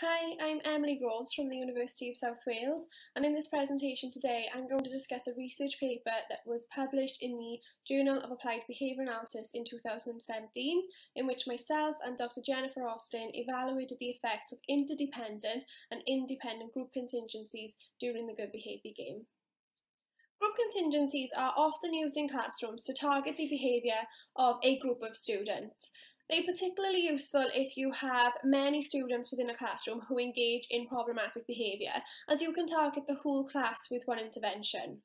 Hi, I'm Emily Groves from the University of South Wales and in this presentation today I'm going to discuss a research paper that was published in the Journal of Applied Behaviour Analysis in 2017 in which myself and Dr Jennifer Austin evaluated the effects of interdependent and independent group contingencies during the good behaviour game. Group contingencies are often used in classrooms to target the behaviour of a group of students they're particularly useful if you have many students within a classroom who engage in problematic behaviour, as you can target the whole class with one intervention.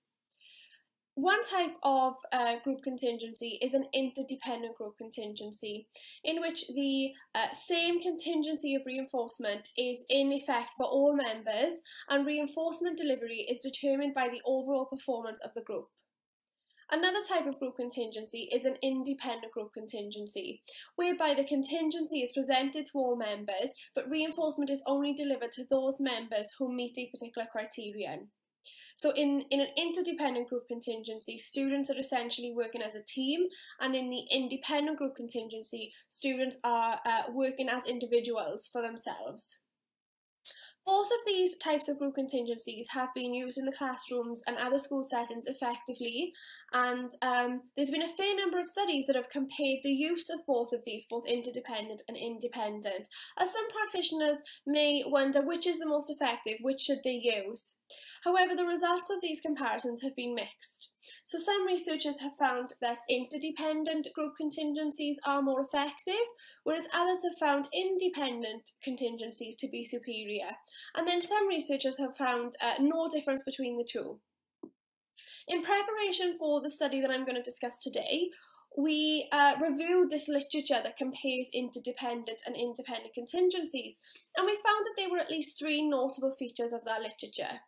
One type of uh, group contingency is an interdependent group contingency, in which the uh, same contingency of reinforcement is in effect for all members, and reinforcement delivery is determined by the overall performance of the group. Another type of group contingency is an independent group contingency, whereby the contingency is presented to all members, but reinforcement is only delivered to those members who meet a particular criterion. So in, in an interdependent group contingency, students are essentially working as a team, and in the independent group contingency, students are uh, working as individuals for themselves. Both of these types of group contingencies have been used in the classrooms and other school settings effectively, and um, there's been a fair number of studies that have compared the use of both of these, both interdependent and independent, as some practitioners may wonder which is the most effective, which should they use. However, the results of these comparisons have been mixed. So some researchers have found that interdependent group contingencies are more effective, whereas others have found independent contingencies to be superior. And then some researchers have found uh, no difference between the two. In preparation for the study that I'm going to discuss today, we uh, reviewed this literature that compares interdependent and independent contingencies, and we found that there were at least three notable features of that literature.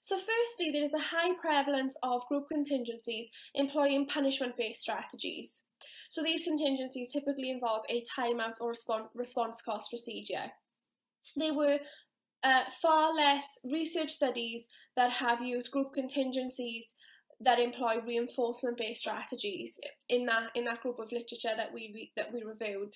So firstly, there is a high prevalence of group contingencies employing punishment-based strategies. So these contingencies typically involve a timeout or response cost procedure. There were uh, far less research studies that have used group contingencies that employ reinforcement-based strategies in that in that group of literature that we that we reviewed.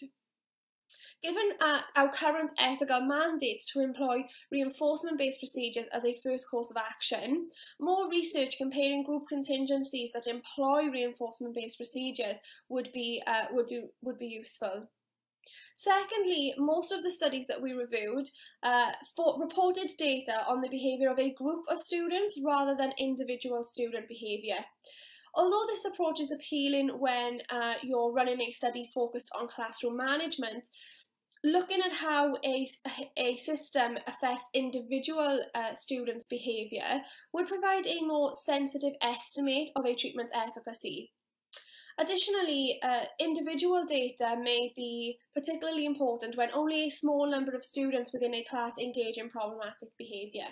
Given uh, our current ethical mandates to employ reinforcement-based procedures as a first course of action, more research comparing group contingencies that employ reinforcement-based procedures would be, uh, would, be, would be useful. Secondly, most of the studies that we reviewed uh, reported data on the behaviour of a group of students rather than individual student behaviour. Although this approach is appealing when uh, you're running a study focused on classroom management, looking at how a, a system affects individual uh, students' behaviour would provide a more sensitive estimate of a treatment's efficacy. Additionally, uh, individual data may be particularly important when only a small number of students within a class engage in problematic behaviour.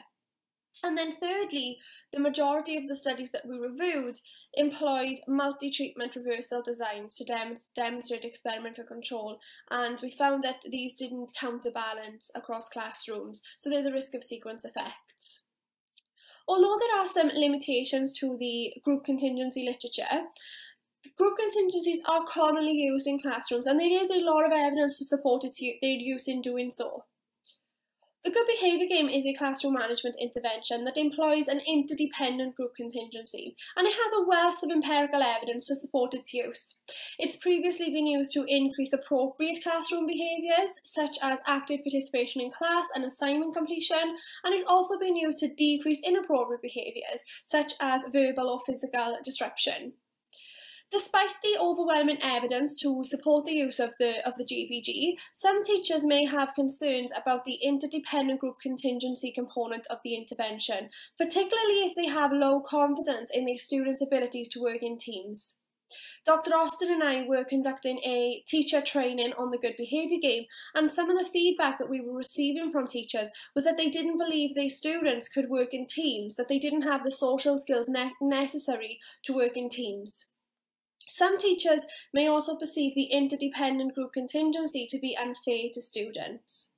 And then thirdly, the majority of the studies that we reviewed employed multi-treatment reversal designs to dem demonstrate experimental control and we found that these didn't counterbalance across classrooms, so there's a risk of sequence effects. Although there are some limitations to the group contingency literature, group contingencies are commonly used in classrooms and there is a lot of evidence to support their use in doing so. The Good Behaviour Game is a classroom management intervention that employs an interdependent group contingency, and it has a wealth of empirical evidence to support its use. It's previously been used to increase appropriate classroom behaviours, such as active participation in class and assignment completion, and it's also been used to decrease inappropriate behaviours, such as verbal or physical disruption. Despite the overwhelming evidence to support the use of the, of the GBG, some teachers may have concerns about the interdependent group contingency component of the intervention, particularly if they have low confidence in their students' abilities to work in teams. Dr. Austin and I were conducting a teacher training on the good behaviour game, and some of the feedback that we were receiving from teachers was that they didn't believe their students could work in teams, that they didn't have the social skills ne necessary to work in teams. Some teachers may also perceive the interdependent group contingency to be unfair to students.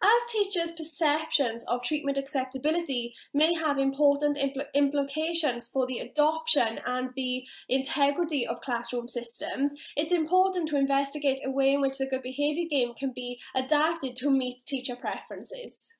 As teachers' perceptions of treatment acceptability may have important impl implications for the adoption and the integrity of classroom systems, it's important to investigate a way in which the good behaviour game can be adapted to meet teacher preferences.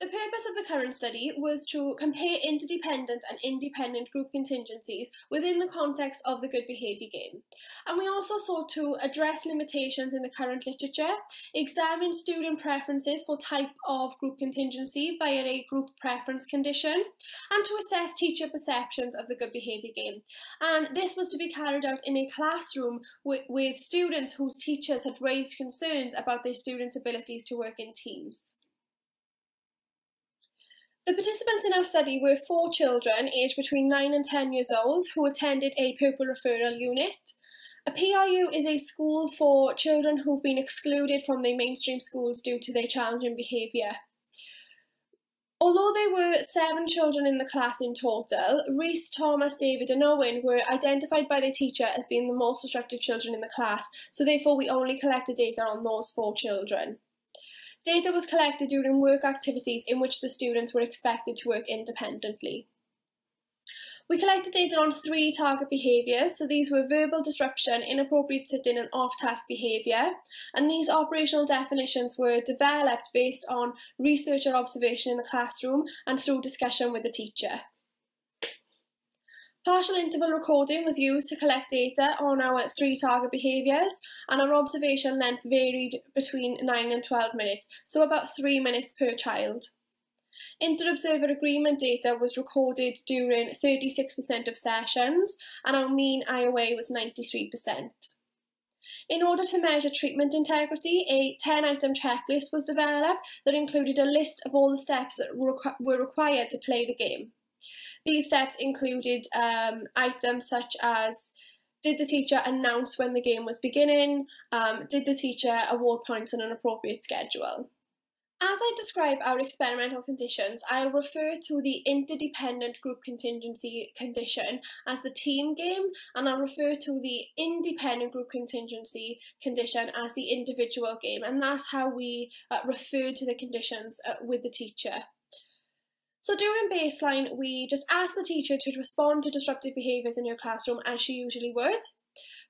The purpose of the current study was to compare interdependent and independent group contingencies within the context of the good behaviour game. And we also sought to address limitations in the current literature, examine student preferences for type of group contingency via a group preference condition, and to assess teacher perceptions of the good behaviour game. And this was to be carried out in a classroom with, with students whose teachers had raised concerns about their students' abilities to work in teams. The participants in our study were four children aged between 9 and 10 years old who attended a pupil referral unit. A PRU is a school for children who've been excluded from the mainstream schools due to their challenging behaviour. Although there were seven children in the class in total, Reese, Thomas, David and Owen were identified by their teacher as being the most disruptive children in the class, so therefore we only collected data on those four children. Data was collected during work activities in which the students were expected to work independently. We collected data on three target behaviours, so these were verbal disruption, inappropriate sitting and off-task behaviour, and these operational definitions were developed based on researcher observation in the classroom and through discussion with the teacher. Partial interval recording was used to collect data on our three target behaviours and our observation length varied between 9 and 12 minutes, so about 3 minutes per child. Inter-observer agreement data was recorded during 36% of sessions and our mean IOA was 93%. In order to measure treatment integrity, a 10 item checklist was developed that included a list of all the steps that were required to play the game. These steps included um, items such as did the teacher announce when the game was beginning? Um, did the teacher award points on an appropriate schedule? As I describe our experimental conditions, I'll refer to the interdependent group contingency condition as the team game, and I'll refer to the independent group contingency condition as the individual game, and that's how we uh, refer to the conditions uh, with the teacher. So during baseline, we just ask the teacher to respond to disruptive behaviours in your classroom as she usually would.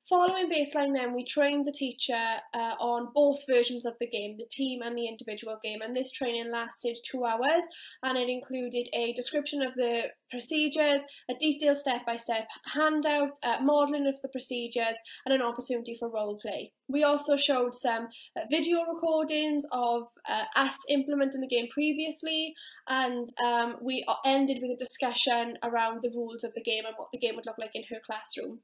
Following baseline then, we trained the teacher uh, on both versions of the game, the team and the individual game, and this training lasted two hours and it included a description of the procedures, a detailed step-by-step -step handout, uh, modelling of the procedures and an opportunity for role play. We also showed some uh, video recordings of uh, us implementing the game previously and um, we ended with a discussion around the rules of the game and what the game would look like in her classroom.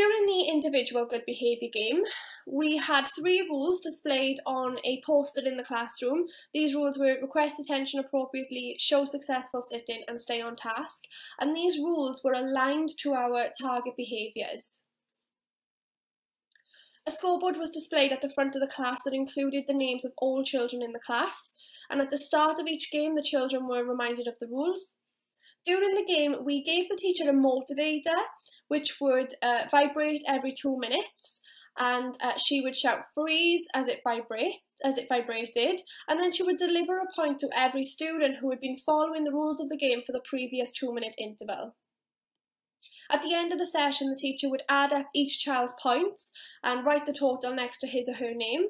During the individual good behaviour game, we had three rules displayed on a poster in the classroom. These rules were request attention appropriately, show successful sitting and stay on task. And these rules were aligned to our target behaviours. A scoreboard was displayed at the front of the class that included the names of all children in the class. And at the start of each game, the children were reminded of the rules. During the game, we gave the teacher a MotivAider, which would uh, vibrate every two minutes, and uh, she would shout freeze as it vibrate as it vibrated, and then she would deliver a point to every student who had been following the rules of the game for the previous two minute interval. At the end of the session, the teacher would add up each child's points and write the total next to his or her name.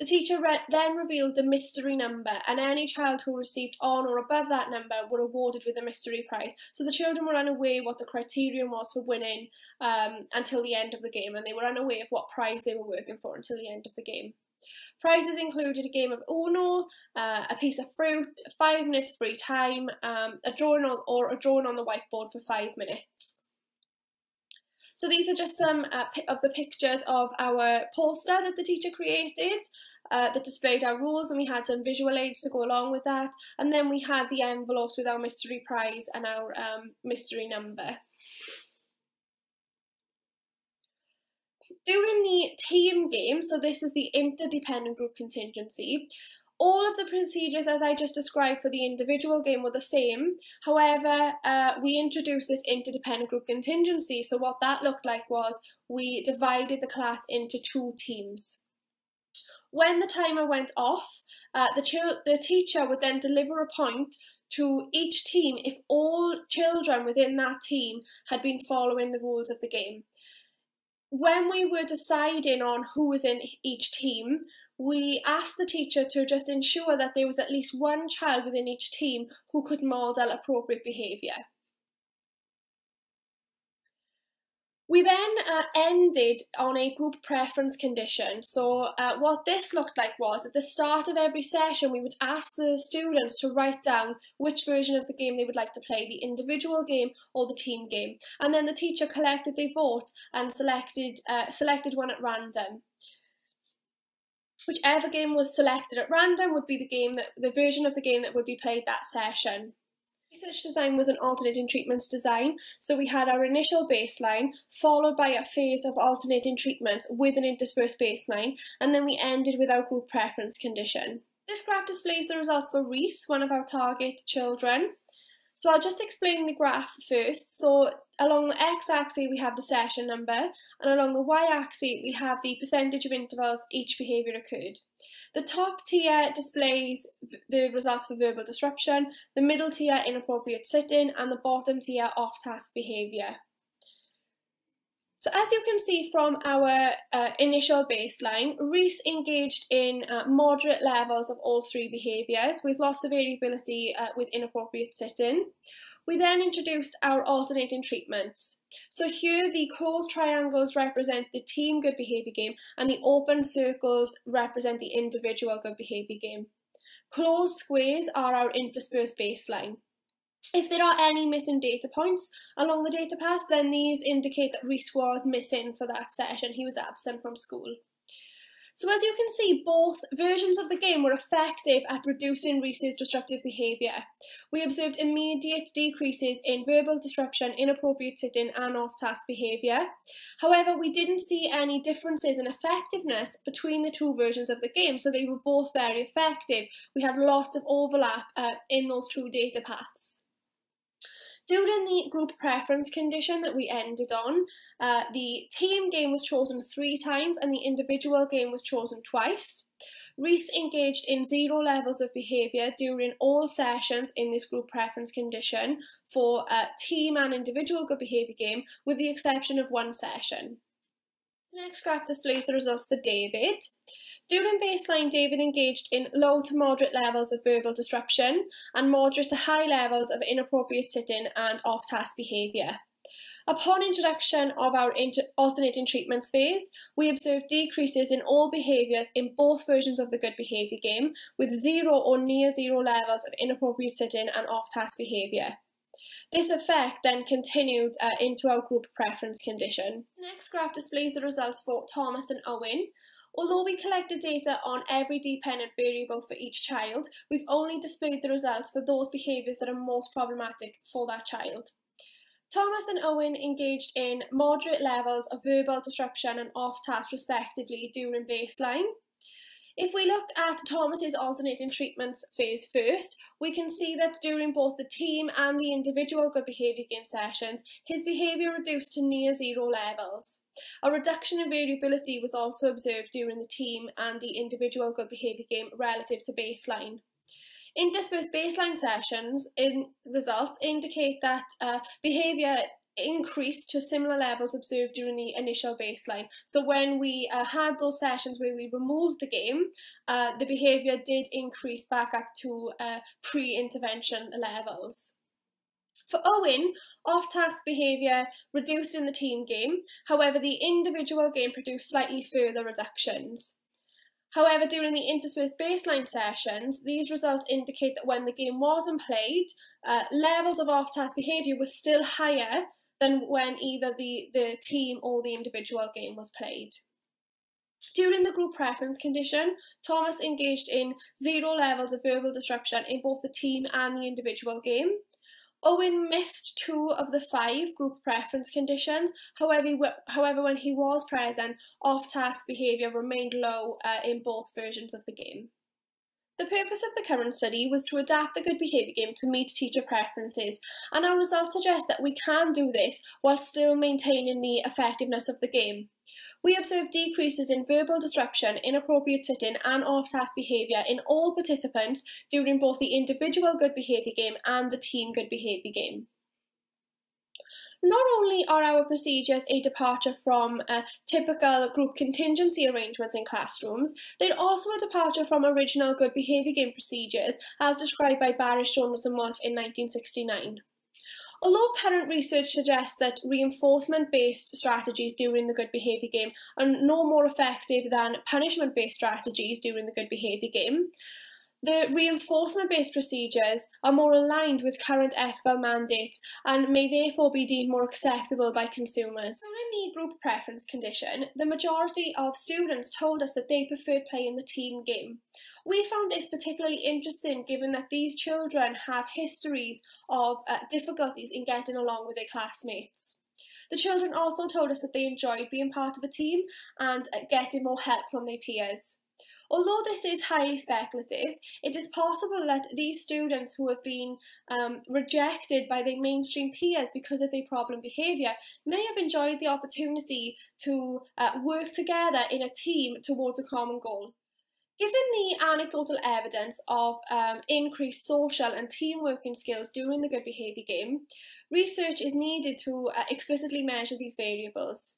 The teacher re then revealed the mystery number, and any child who received on or above that number were awarded with a mystery prize. So the children were unaware what the criterion was for winning um, until the end of the game, and they were unaware of what prize they were working for until the end of the game. Prizes included a game of Uno, uh, a piece of fruit, five minutes free time, um, a drawing on or a drawing on the whiteboard for five minutes. So these are just some uh, of the pictures of our poster that the teacher created uh, that displayed our rules and we had some visual aids to go along with that. And then we had the envelopes with our mystery prize and our um, mystery number. During the team game, so this is the interdependent group contingency, all of the procedures as I just described for the individual game were the same. However, uh, we introduced this interdependent group contingency. So what that looked like was we divided the class into two teams. When the timer went off, uh, the, the teacher would then deliver a point to each team if all children within that team had been following the rules of the game. When we were deciding on who was in each team, we asked the teacher to just ensure that there was at least one child within each team who could model appropriate behaviour. We then uh, ended on a group preference condition. So uh, what this looked like was at the start of every session, we would ask the students to write down which version of the game they would like to play, the individual game or the team game. And then the teacher collected their votes and selected, uh, selected one at random. Whichever game was selected at random would be the game that the version of the game that would be played that session. Research design was an alternating treatments design, so we had our initial baseline, followed by a phase of alternating treatments with an interspersed baseline, and then we ended with our group preference condition. This graph displays the results for Reese, one of our target children. So I'll just explain the graph first. So along the x-axis we have the session number and along the y-axis we have the percentage of intervals each behaviour occurred. The top tier displays the results for verbal disruption, the middle tier inappropriate sitting and the bottom tier off-task behaviour. So as you can see from our uh, initial baseline, Reese engaged in uh, moderate levels of all three behaviours with lots of variability uh, with inappropriate sitting. We then introduced our alternating treatments. So here the closed triangles represent the team good behaviour game and the open circles represent the individual good behaviour game. Closed squares are our interspersed baseline. If there are any missing data points along the data path, then these indicate that Reese was missing for that session. He was absent from school. So as you can see, both versions of the game were effective at reducing Reese's disruptive behaviour. We observed immediate decreases in verbal disruption, inappropriate sitting and off-task behaviour. However, we didn't see any differences in effectiveness between the two versions of the game, so they were both very effective. We had lots of overlap uh, in those two data paths. During the group preference condition that we ended on, uh, the team game was chosen three times and the individual game was chosen twice. Reese engaged in zero levels of behaviour during all sessions in this group preference condition for a team and individual good behaviour game, with the exception of one session. The next graph displays the results for David. During baseline, David engaged in low to moderate levels of verbal disruption and moderate to high levels of inappropriate sitting and off-task behaviour. Upon introduction of our alternating treatments phase, we observed decreases in all behaviours in both versions of the good behaviour game, with zero or near zero levels of inappropriate sitting and off-task behaviour. This effect then continued uh, into our group preference condition. The next graph displays the results for Thomas and Owen, Although we collected data on every dependent variable for each child, we've only displayed the results for those behaviours that are most problematic for that child. Thomas and Owen engaged in moderate levels of verbal disruption and off-task respectively during baseline. If we look at Thomas's alternating treatments phase first, we can see that during both the team and the individual good behaviour game sessions, his behaviour reduced to near zero levels. A reduction in variability was also observed during the team and the individual good behaviour game relative to baseline. Interspersed baseline sessions in results indicate that uh, behaviour increased to similar levels observed during the initial baseline. So when we uh, had those sessions where we removed the game, uh, the behaviour did increase back up to uh, pre-intervention levels. For Owen, off-task behaviour reduced in the team game, however the individual game produced slightly further reductions. However, during the interspersed baseline sessions, these results indicate that when the game wasn't played, uh, levels of off-task behaviour were still higher than when either the, the team or the individual game was played. During the group preference condition, Thomas engaged in zero levels of verbal disruption in both the team and the individual game. Owen missed two of the five group preference conditions, however, however when he was present, off-task behaviour remained low uh, in both versions of the game. The purpose of the current study was to adapt the good behaviour game to meet teacher preferences, and our results suggest that we can do this while still maintaining the effectiveness of the game. We observed decreases in verbal disruption, inappropriate sitting, and off task behaviour in all participants during both the individual good behaviour game and the team good behaviour game. Not only are our procedures a departure from uh, typical group contingency arrangements in classrooms, they're also a departure from original good behaviour game procedures as described by Barrish, Jones and Wolf in 1969. Although current research suggests that reinforcement-based strategies during the good behaviour game are no more effective than punishment-based strategies during the good behaviour game, the reinforcement-based procedures are more aligned with current ethical mandates and may therefore be deemed more acceptable by consumers. During the group preference condition, the majority of students told us that they preferred playing the team game, we found this particularly interesting given that these children have histories of uh, difficulties in getting along with their classmates. The children also told us that they enjoyed being part of a team and uh, getting more help from their peers. Although this is highly speculative, it is possible that these students who have been um, rejected by their mainstream peers because of their problem behaviour may have enjoyed the opportunity to uh, work together in a team towards a common goal. Given the anecdotal evidence of um, increased social and team working skills during the good behaviour game, research is needed to uh, explicitly measure these variables.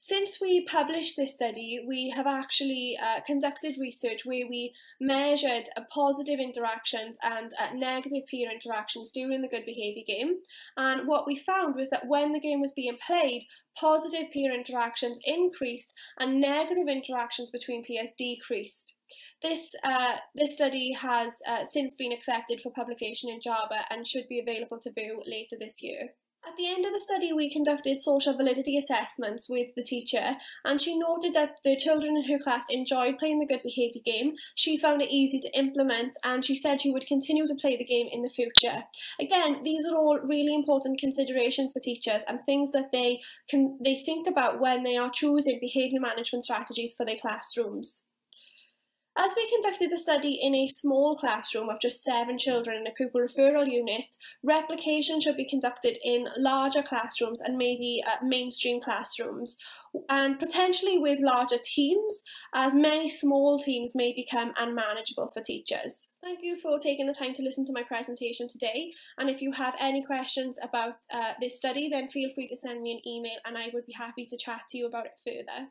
Since we published this study, we have actually uh, conducted research where we measured uh, positive interactions and uh, negative peer interactions during the good behaviour game. And what we found was that when the game was being played, positive peer interactions increased and negative interactions between peers decreased. This, uh, this study has uh, since been accepted for publication in JABA and should be available to view later this year. At the end of the study, we conducted social validity assessments with the teacher, and she noted that the children in her class enjoyed playing the good behaviour game. She found it easy to implement, and she said she would continue to play the game in the future. Again, these are all really important considerations for teachers and things that they can they think about when they are choosing behaviour management strategies for their classrooms. As we conducted the study in a small classroom of just seven children in a pupil referral unit, replication should be conducted in larger classrooms and maybe uh, mainstream classrooms, and potentially with larger teams, as many small teams may become unmanageable for teachers. Thank you for taking the time to listen to my presentation today, and if you have any questions about uh, this study, then feel free to send me an email and I would be happy to chat to you about it further.